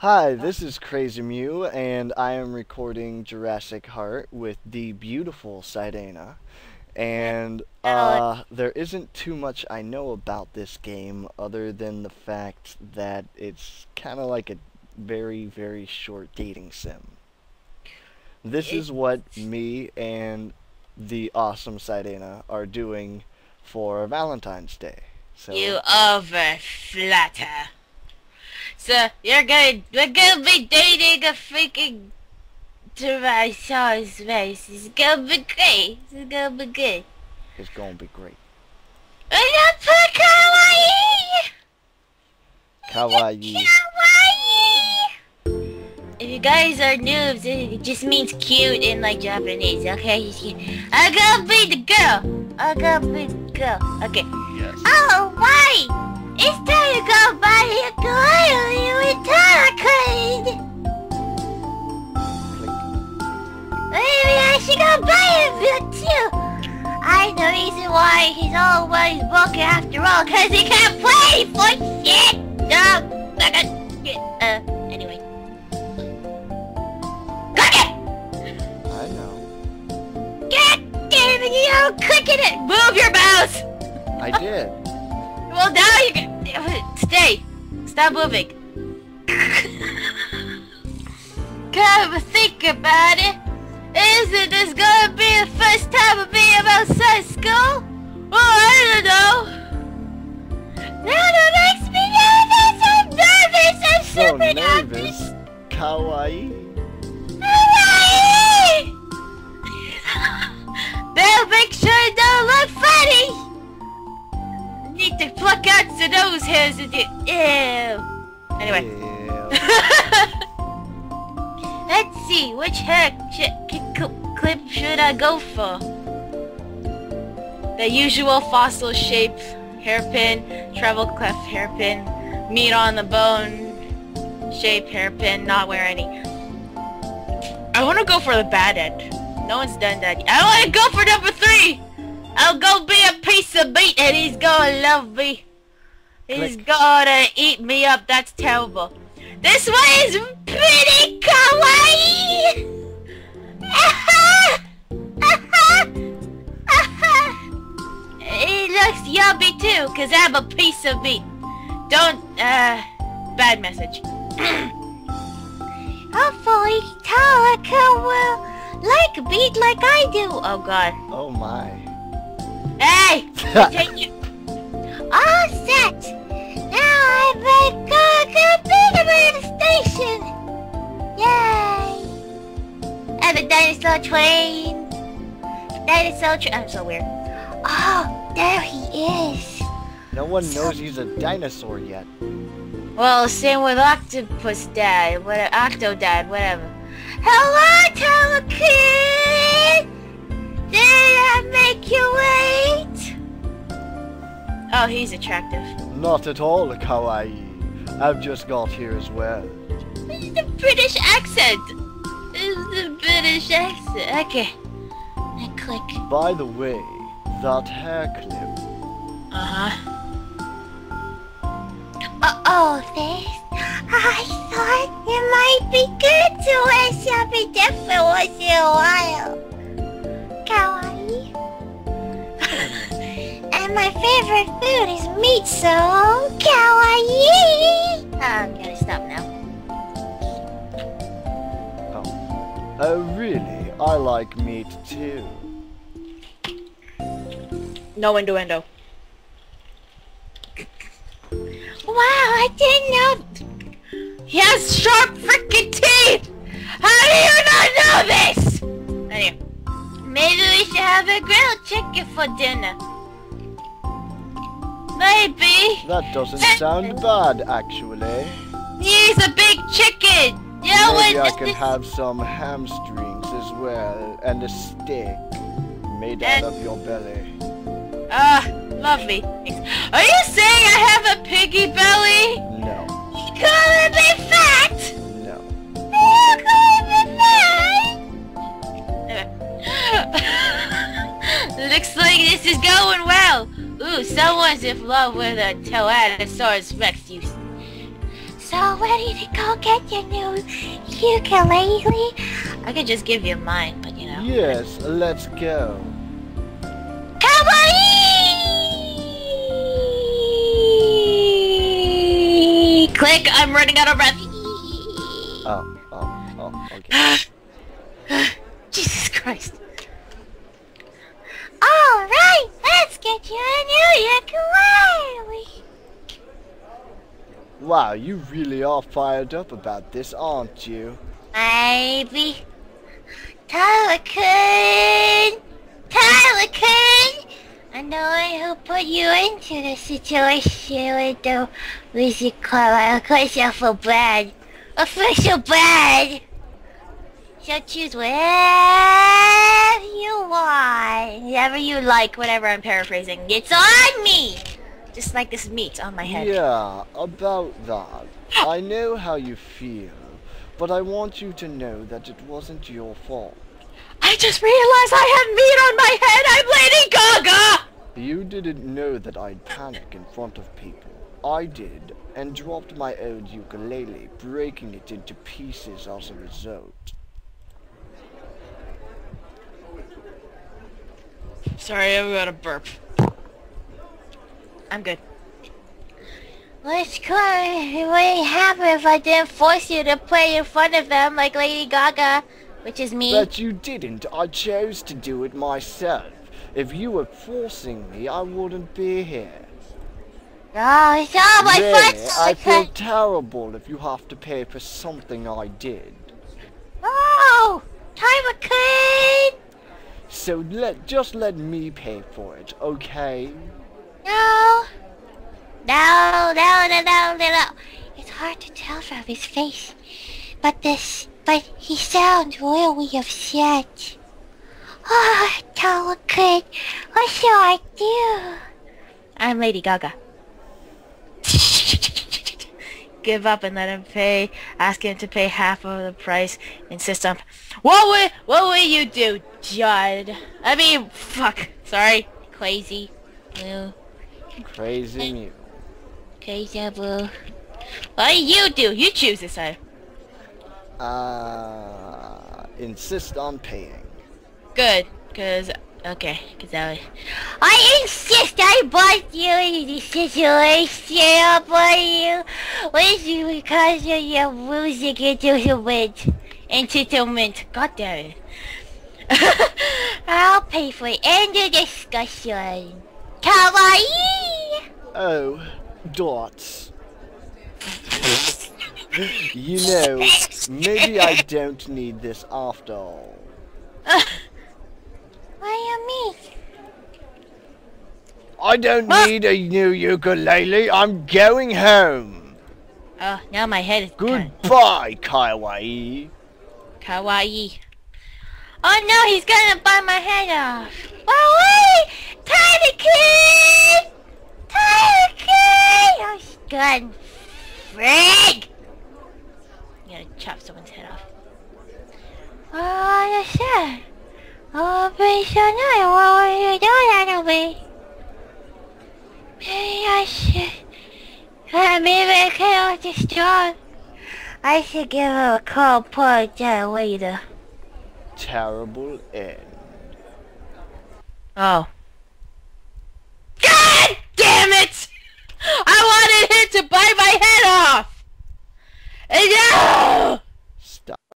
Hi, this is Crazy Mew, and I am recording Jurassic Heart with the beautiful Sidana. And uh, there isn't too much I know about this game other than the fact that it's kind of like a very, very short dating sim. This is what me and the awesome Sidana are doing for Valentine's Day. So You over flatter. So you're gonna we're gonna be dating a freaking Tyrannosaurus rex. It's gonna be great. It's gonna be good. it's gonna be great. We're gonna put kawaii! Kawaii. Kawaii! If you guys are noobs, it just means cute in like Japanese, okay? I'm gonna be the girl. I'm gonna be the girl. Okay. Yes. Oh, why? It's time to go buy a glue with Tarkid. Maybe I should go buy a bit too. I know the reason why he's always broken after all, cause he can't play for shit. No, uh, anyway. Click it! I know. God damn it, you don't it! Move your mouse! I did. Well, now you can... Stay. Stop moving. Come think about it. Isn't this gonna be the first time of me outside school? Oh, I don't know. Now that makes me nervous. I'm nervous. I'm So super nervous. Kawaii. Some nose hairs and do. Ew. Anyway. Yeah. Let's see, which hair clip should I go for? The usual fossil shape hairpin, treble clef hairpin, meat on the bone shape hairpin, not wear any. I want to go for the bad end. No one's done that. yet. I want to go for number three. I'll go be a piece of meat and he's gonna love me. He's Click. gonna eat me up. That's terrible. This one is pretty kawaii! it looks yummy too, cause I'm a piece of meat. Don't, uh, bad message. Hopefully, Talaka will like meat like I do. Oh god. Oh my. Hey! Continue. All set! Now I may go to the station! Yay! And the dinosaur train! Dinosaur train. I'm so weird. Oh, there he is! No one knows he's a dinosaur yet. Well, same with Octopus Dad, what Octo Dad, whatever. Hello, Telekid! Did I make you wait? Oh, he's attractive. Not at all, Kawaii. I've just got here as well. It's the British accent. It's the British accent. Okay. I click. By the way, that hair clip. Uh-huh. Uh-oh, this. I thought it might be good to wear something different once in a while. Kawaii. And my favorite food is meat, so kawaii. Uh, I'm gonna stop now. Oh. Oh, really? I like meat too. No innuendo. Wow, I didn't know. He has sharp freaking teeth. How do you not know this? Anyway, maybe we should have a grilled chicken for dinner. Maybe. That doesn't sound bad, actually. He's a big chicken. Know Maybe? I can have some hamstrings as well, and a steak made And- out of your belly. Ah, lovely. Are you saying I have a piggy belly? No, You calling me someone's in love with a Tyrannosaurus Rex. You so ready to go get your new ukulele. I could just give you mine, but you know. Yes, let's go. Kawaii! Click, I'm running out of breath. Oh, oh, oh, okay. Jesus Christ. Alright, let's get you a new ukulele. Wow, you really are fired up about this, aren't you? Maybe. Tyler Kun! Tyler Kun! I know I who put you into the situation with the music club. I. I feel so bad! So choose whatever you want. Whatever you like, whatever I'm paraphrasing. It's on me! Just like this meat on my head. Yeah, about that. I know how you feel, but I want you to know that it wasn't your fault. I just realized I have meat on my head! I'm Lady Gaga! You didn't know that I'd panic in front of people. I did, and dropped my old ukulele, breaking it into pieces as a result. Sorry, I've got a burp. I'm good. What's good? It wouldn't happen if I didn't force you to play in front of them like Lady Gaga, which is me. But you didn't. I chose to do it myself. If you were forcing me, I wouldn't be here. Oh, it's all my Really, fault. I feel terrible if you have to pay for something I did. Oh, Tyler Kun! So let just let me pay for it, okay? No. No, no, no, no, no, no. It's hard to tell from his face. But this, but he sounds really upset. Oh, Tyler Kun, what shall I do? I'm Lady Gaga. Give up and let him pay. Ask him to pay half of the price. Insist on... What would, what would you do, Judd? I mean, fuck. Sorry. Crazy. Blue. Crazy you. Crazy blue. What do you do? You choose this time. Uh, insist on paying. Good. Cause, okay. Cause was... I insist I bought you in this situation up on you. With you because of your music entitlement. Entitlement. God damn it. I'll pay for it. End of discussion. Kawaii! Oh, dots. you know, maybe I don't need this after all. What do you mean? I don't need a new ukulele. I'm going home. Oh, now my head is Goodbye, Kawaii. kawaii. Oh no, he's gonna bite my head off. Oh! Tiny kid! Tiny kid! Oh, she's good. Frig! You gotta chop someone's head off. Oh, you said. Oh, be so nice. What were you doing that to? Maybe I should. Uh, maybe I can't destroy. I should give her a call, poor Jet later. Terrible end. Oh damn it! I wanted him to bite my head off! And!